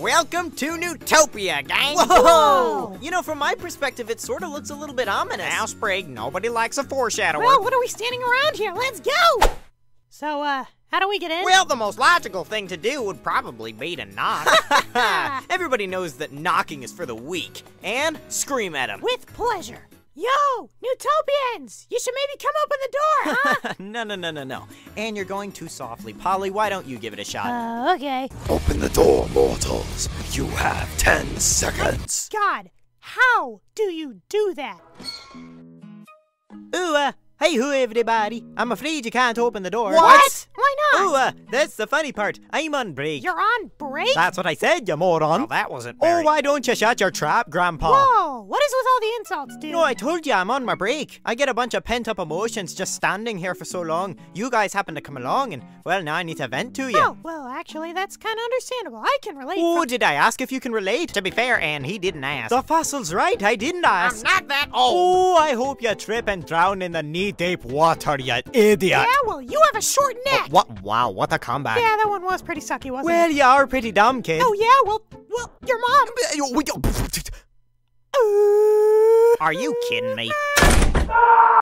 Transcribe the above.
Welcome to Newtopia, gang! Whoa! You know, from my perspective, it sort of looks a little bit ominous. Now, Sprig, nobody likes a foreshadower. Well, what are we standing around here? Let's go! So, uh, how do we get in? Well, the most logical thing to do would probably be to knock. Everybody knows that knocking is for the weak. And scream at them. With pleasure. Yo, Newtopians! You should maybe come open the door? no, no, no, no, no. And you're going too softly. Polly, why don't you give it a shot? uh, okay. Open the door, mortals. You have ten seconds. God, how do you do that? Ooh, uh, hey, who, everybody. I'm afraid you can't open the door. What? Why not? Ooh, uh, that's the funny part. I'm on break. You're on break? That's what I said, you moron. well, that wasn't Oh, why don't you shut your trap, Grandpa? Whoa, what is with all the insults, dude? No, I told you I'm on my break. I get a bunch of pent up emotions just standing here for so long. You guys happen to come along, and well, now I need to vent to you. Oh, well, actually, that's kind of understandable. I can relate. Oh, did I ask if you can relate? To be fair, Anne, he didn't ask. The fossil's right, I didn't ask. I'm not that old. Oh, I hope you trip and drown in the knee deep water, you idiot. yeah, well, you have a short neck. What? Wow, what a comeback. Yeah, that one was pretty sucky, wasn't Well, it? Well, you are pretty dumb, kid. Oh, yeah, well, well, your mom. Are you kidding me?